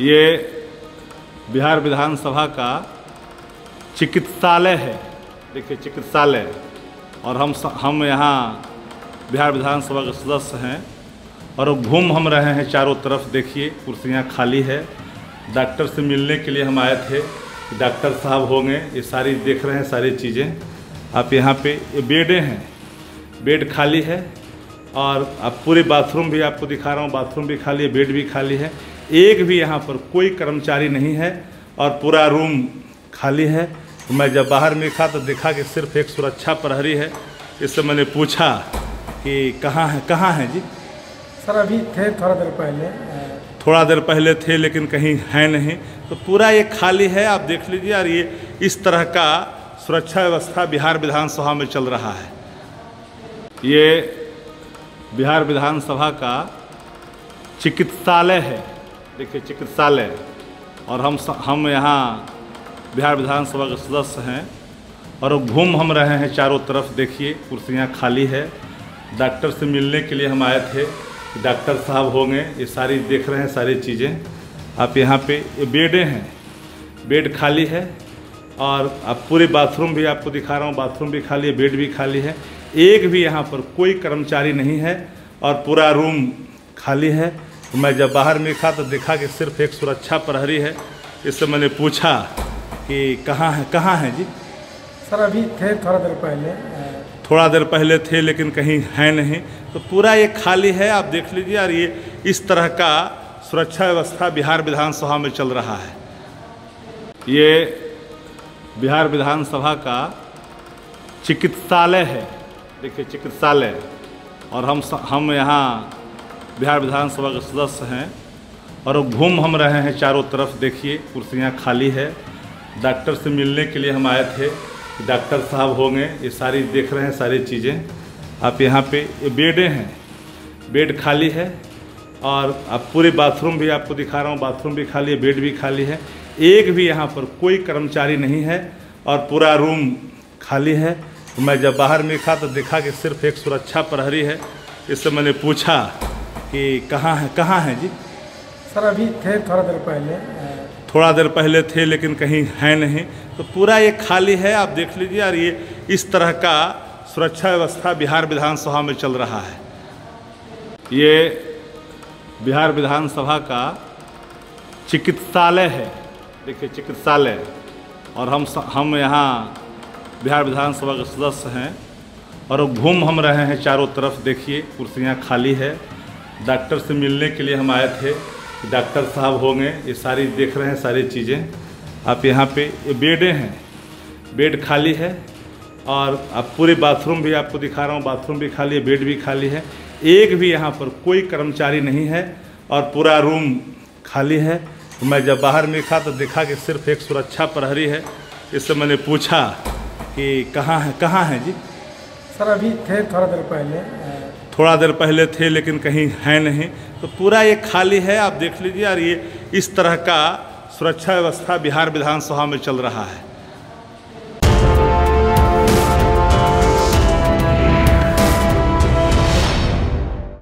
ये बिहार विधानसभा का चिकित्सालय है। देखिए, चिकित्सालय। और हम हम यहाँ बिहार विधानसभा के सदस्य हैं। और घूम हम रहे हैं चारों तरफ़। देखिए, कुर्सियाँ खाली है। डॉक्टर से मिलने के लिए हम आए थे। डॉक्टर साहब होंगे। ये सारी देख रहे हैं, सारी चीज़ें। आप यहाँ पे, ये बेडें हैं। बेड खाली है। और अब पूरे बाथरूम भी आपको दिखा रहा हूँ बाथरूम भी खाली है बेड भी खाली है। एक भी यहाँ पर कोई कर्मचारी नहीं है और पूरा रूम खाली है। तो मैं जब बाहर में था तो देखा कि सिर्फ़ एक सुरक्षा प्रहरी है। इससे मैंने पूछा कि कहाँ है कहाँ है जी? सर अभी थे थोड़ा देर पहले थोड़ा देर पहले थे लेकिन कहीं है नहीं। तो पूरा ये खाली है आप देख लीजिए और ये इस तरह का सुरक्षा व्यवस्था बिहार विधानसभा में चल रहा है। ये बिहार विधानसभा का चिकित्सालय है। देखिए, चिकित्सालय। और हम हम यहाँ बिहार विधानसभा के सदस्य हैं। और घूम हम रहे हैं चारों तरफ़। देखिए, कुर्सियाँ खाली है। डॉक्टर से मिलने के लिए हम आए थे। डॉक्टर साहब होंगे। ये सारी देख रहे हैं सारी चीज़ें। आप यहाँ पे ये बेडें हैं। बेड खाली है। और आप पूरे बाथरूम भी आपको दिखा रहा हूँ। बाथरूम भी खाली है, बेड भी खाली है। एक भी यहाँ पर कोई कर्मचारी नहीं है और पूरा रूम खाली है। तो मैं जब बाहर में था तो देखा कि सिर्फ़ एक सुरक्षा प्रहरी है। इससे मैंने पूछा कि कहाँ है कहाँ है जी? सर अभी थे थोड़ा देर पहले थोड़ा देर पहले थे लेकिन कहीं है नहीं। तो पूरा ये खाली है आप देख लीजिए। और ये इस तरह का सुरक्षा व्यवस्था बिहार विधानसभा में चल रहा है। ये बिहार विधानसभा का चिकित्सालय है। देखिए, चिकित्सालय। और हम हम यहाँ बिहार विधानसभा के सदस्य हैं। और घूम हम रहे हैं चारों तरफ़, देखिए, कुर्सियाँ खाली है। डॉक्टर से मिलने के लिए हम आए थे डॉक्टर साहब होंगे, ये सारी देख रहे हैं, सारी चीज़ें। आप यहाँ पे, ये बेडें हैं। बेड खाली है। और आप पूरे बाथरूम भी आपको दिखा रहा हूँ, बाथरूम भी खाली है, बेड भी खाली है। एक भी यहाँ पर कोई कर्मचारी नहीं है और पूरा रूम खाली है। मैं जब बाहर में था तो देखा कि सिर्फ़ एक सुरक्षा प्रहरी है। इससे मैंने पूछा कि कहाँ है कहाँ है जी? सर अभी थे थोड़ा देर पहले थोड़ा देर पहले थे लेकिन कहीं है नहीं। तो पूरा ये खाली है आप देख लीजिए और ये इस तरह का सुरक्षा व्यवस्था बिहार विधानसभा में चल रहा है। ये बिहार विधानसभा का चिकित्सालय है। देखिए चिकित्सालय। और हम हम यहाँ बिहार विधानसभा के सदस्य हैं और घूम हम रहे हैं चारों तरफ़। देखिए, कुर्सियाँ खाली है। डॉक्टर से मिलने के लिए हम आए थे। डॉक्टर साहब होंगे ये सारी देख रहे हैं सारी चीज़ें। आप यहाँ पे ये बेडें हैं। बेड खाली है और आप पूरे बाथरूम भी आपको दिखा रहा हूँ। बाथरूम भी खाली है, बेड भी खाली है। एक भी यहाँ पर कोई कर्मचारी नहीं है और पूरा रूम खाली है। मैं जब बाहर में था तो देखा कि सिर्फ़ एक सुरक्षा प्रहरी है। इससे मैंने पूछा कि कहाँ हैं कहाँ हैं जी? सर अभी थे थोड़ा देर पहले थोड़ा देर पहले थे लेकिन कहीं है नहीं। तो पूरा ये खाली है आप देख लीजिए और ये इस तरह का सुरक्षा व्यवस्था बिहार विधानसभा में चल रहा है।